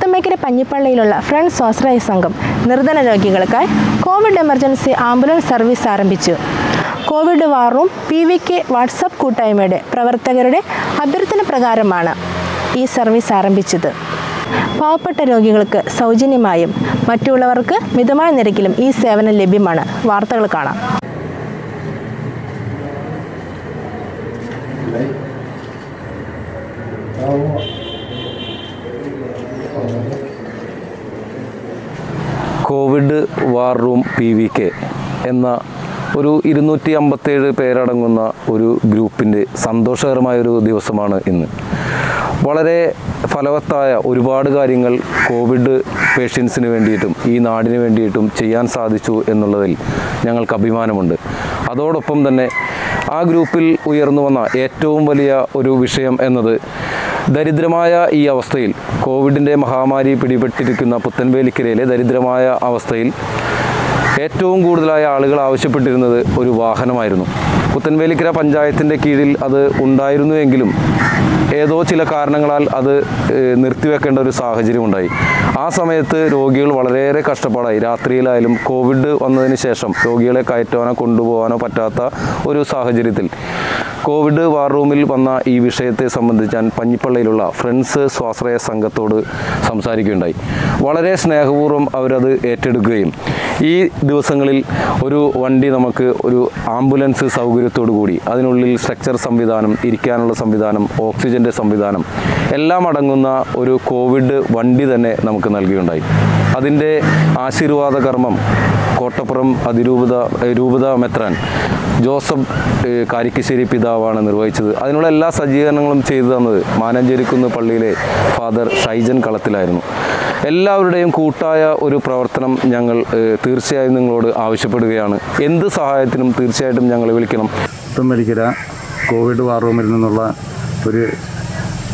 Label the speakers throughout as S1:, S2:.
S1: പുത്തൻമേക്കര പഞ്ഞിപ്പള്ളിയിലുള്ള front സ്വാശ്രയ സംഘം നിർധന രോഗികൾക്കായി കോവിഡ് എമർജൻസി ആംബുലൻസ് സർവീസ് ആരംഭിച്ചു. Covid war room P V K WhatsApp കൂട്ടായ്മയുടെ പ്രവർത്തകരുടെ അഭ്യർത്ഥന പ്രകാരമാണ് ഈ സർവീസ് ആരംഭിച്ചത്. പാവപ്പെട്ട രോഗികൾക്ക് സൗജന്യമായും മറ്റുള്ളവർക്ക് മിതമായ നിരക്കിലും ഈ സേവനം ലഭ്യമാണ്. വാർത്തകൾ കാണാം.
S2: Covid room P V K എന്ന ഒരു ഇരുന്നൂറ്റി അമ്പത്തേഴ് പേരടങ്ങുന്ന ഒരു ഗ്രൂപ്പിന്റെ സന്തോഷകരമായൊരു ദിവസമാണ് ഇന്ന്. വളരെ ഫലവത്തായ ഒരുപാട് കാര്യങ്ങൾ കോവിഡ് പേഷ്യൻസിന് വേണ്ടിയിട്ടും ഈ നാടിന് വേണ്ടിയിട്ടും ചെയ്യാൻ സാധിച്ചു എന്നുള്ളതിൽ ഞങ്ങൾക്ക് അഭിമാനമുണ്ട്. അതോടൊപ്പം തന്നെ ആ ഗ്രൂപ്പിൽ ഉയർന്നു വന്ന ഏറ്റവും വലിയ ഒരു വിഷയം എന്നത് ദരിദ്രമായ ഈ അവസ്ഥയിൽ കോവിഡിന്റെ മഹാമാരി പിടിപെട്ടിരിക്കുന്ന പുത്തൻവേലിക്കരയിലെ ദരിദ്രമായ അവസ്ഥയിൽ ഏറ്റവും കൂടുതലായ ആളുകൾ ആവശ്യപ്പെട്ടിരുന്നത് ഒരു വാഹനമായിരുന്നു. പുത്തൻവേലിക്കര പഞ്ചായത്തിന്റെ കീഴിൽ അത് ഉണ്ടായിരുന്നുവെങ്കിലും ഏതോ ചില കാരണങ്ങളാൽ അത് നിർത്തിവെക്കേണ്ട ഒരു സാഹചര്യം ഉണ്ടായി. ആ സമയത്ത് രോഗികൾ വളരെയേറെ കഷ്ടപ്പാടായി. രാത്രിയിലായാലും കോവിഡ് വന്നതിന് ശേഷം രോഗികളെ കയറ്റുവാനോ കൊണ്ടുപോകാനോ പറ്റാത്ത ഒരു സാഹചര്യത്തിൽ. കോവിഡ് വാർ റൂമിൽ വന്ന ഈ വിഷയത്തെ സംബന്ധിച്ച് ഞാൻ പഞ്ഞിപ്പള്ളിയിലുള്ള ഫ്രണ്ട്സ് സ്വാശ്രയ സംഘത്തോട് സംസാരിക്കുകയുണ്ടായി. വളരെ സ്നേഹപൂർവം അവരത് ഏറ്റെടുക്കുകയും ഈ ദിവസങ്ങളിൽ ഒരു വണ്ടി നമുക്ക് ഒരു ആംബുലൻസ് സൗകര്യത്തോടു കൂടി അതിനുള്ളിൽ സ്ട്രക്ചർ സംവിധാനം ഇരിക്കാനുള്ള സംവിധാനം ഓക്സിജന്റെ സംവിധാനം എല്ലാം അടങ്ങുന്ന ഒരു കോവിഡ് വണ്ടി തന്നെ നമുക്ക് നൽകിയുണ്ടായി അതിന്റെ ആശീർവാദ കർമ്മം കോട്ടപ്പുറം അതിരൂപത രൂപത മെത്രാൻ ജോസഫ് കാരിക്കശ്ശേരി പിതാവാണ് നിർവഹിച്ചത്. അതിനുള്ള എല്ലാ സജ്ജീകരണങ്ങളും ചെയ്തു തന്നത് മാനഞ്ചേരിക്കുന്ന് പള്ളിയിലെ ഫാദർ ഷൈജൻ കളത്തിലായിരുന്നു. എല്ലാവരുടെയും കൂട്ടായ ഒരു പ്രവർത്തനം ഞങ്ങൾ തീർച്ചയായും നിങ്ങളോട് ആവശ്യപ്പെടുകയാണ്. എന്ത് സഹായത്തിനും തീർച്ചയായിട്ടും ഞങ്ങൾ വിളിക്കണം.
S3: പുത്തമ്പലിക്കര കോവിഡ് വാർ റൂമിൽ നിന്നുള്ള ഒരു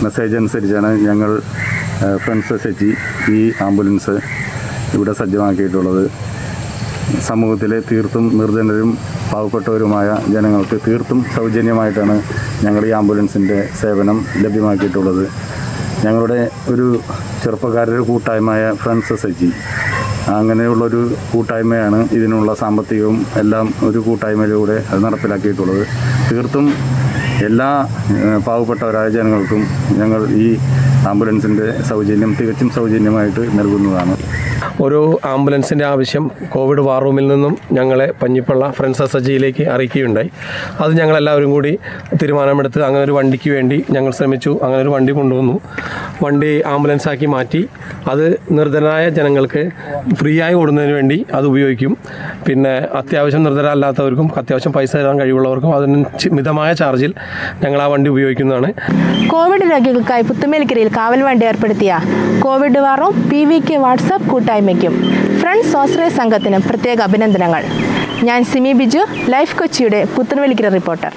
S3: മെസ്സേജ് അനുസരിച്ചാണ് ഞങ്ങൾ ഫ്രണ്ട്സ് എച്ച് ഈ ആംബുലൻസ് ഇവിടെ സജ്ജമാക്കിയിട്ടുള്ളത്. സമൂഹത്തിലെ തീർത്തും നിർധനരും പാവപ്പെട്ടവരുമായ ജനങ്ങൾക്ക് തീർത്തും സൗജന്യമായിട്ടാണ് ഞങ്ങൾ ഈ ആംബുലൻസിന്റെ സേവനം ലഭ്യമാക്കിയിട്ടുള്ളത്. ഞങ്ങളുടെ ഒരു ചെറുപ്പക്കാരുടെ കൂട്ടായ്മയായ ഫ്രണ്ട്സ് എച്ച് അങ്ങനെയുള്ളൊരു കൂട്ടായ്മയാണ് ഇതിനുള്ള സാമ്പത്തികവും എല്ലാം ഒരു കൂട്ടായ്മയിലൂടെ അത് നടപ്പിലാക്കിയിട്ടുള്ളത്. തീർത്തും എല്ലാ പാവപ്പെട്ട പാവപ്പെട്ടവരായ ജനങ്ങൾക്കും ഞങ്ങൾ ഈ ആംബുലൻസിന്റെ സൗജന്യം തികച്ചും സൗജന്യമായിട്ട് നൽകുന്നതാണ്.
S4: ഒരു ആംബുലൻസിന്റെ ആവശ്യം കോവിഡ് വാർ റൂമിൽ നിന്നും ഞങ്ങളെ പഞ്ഞിപ്പള്ള ഫ്രണ്ട്സ് എസ് എച്ച് ജിയിലേക്ക് അറിയിക്കുകയുണ്ടായി. അത് ഞങ്ങളെല്ലാവരും കൂടി തീരുമാനമെടുത്ത് അങ്ങനെ ഒരു വണ്ടിക്ക് വേണ്ടി ഞങ്ങൾ ശ്രമിച്ചു. അങ്ങനെ ഒരു വണ്ടി കൊണ്ടുവന്നു. വണ്ടി ആംബുലൻസാക്കി മാറ്റി അത് നിർധനരായ ജനങ്ങൾക്ക് ഫ്രീ ആയി ഓടുന്നതിന് വേണ്ടി അത് ഉപയോഗിക്കും. പിന്നെ അത്യാവശ്യം നിർധനരല്ലാത്തവർക്കും അത്യാവശ്യം പൈസ തരാൻ കഴിവുള്ളവർക്കും അതിന് മിതമായ ചാർജിൽ ഞങ്ങൾ ആ വണ്ടി ഉപയോഗിക്കുന്നതാണ്.
S1: കോവിഡ് രോഗികൾക്കായി പുത്തുമേലിക്കരയിൽ കാവൽ വണ്ടി ഏർപ്പെടുത്തിയ കോവിഡ് വാറും പി വി കെ വാട്സാപ്പ് കൂട്ടായ്മയ്ക്കും ഫ്രണ്ട്സ് സ്വാശ്രയ സംഘത്തിനും പ്രത്യേക അഭിനന്ദനങ്ങൾ. ഞാൻ സിമി ബിജു ലൈഫ് കൊച്ചിയുടെ പുത്തുമേലിക്കര റിപ്പോർട്ടർ.